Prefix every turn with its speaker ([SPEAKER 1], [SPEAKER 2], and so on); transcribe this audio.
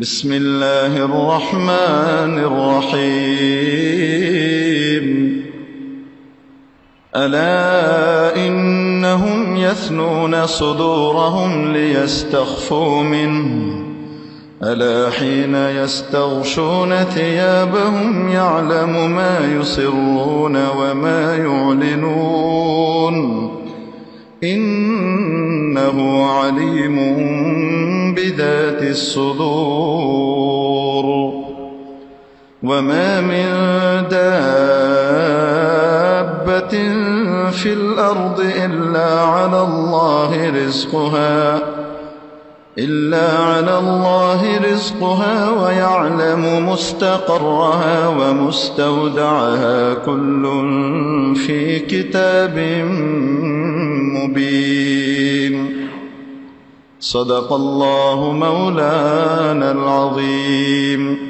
[SPEAKER 1] بسم الله الرحمن الرحيم ألا إنهم يثنون صدورهم ليستخفوا منه ألا حين يستغشون ثيابهم يعلم ما يصرون وما يعلنون إنه عليم بذات الصدور وما من دابة في الأرض إلا على الله رزقها إلا على الله رزقها ويعلم مستقرها ومستودعها كل في كتاب مبين. صدق الله مولانا العظيم.